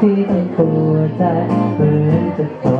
ที่ต้องปวดใจเหมือนจะทน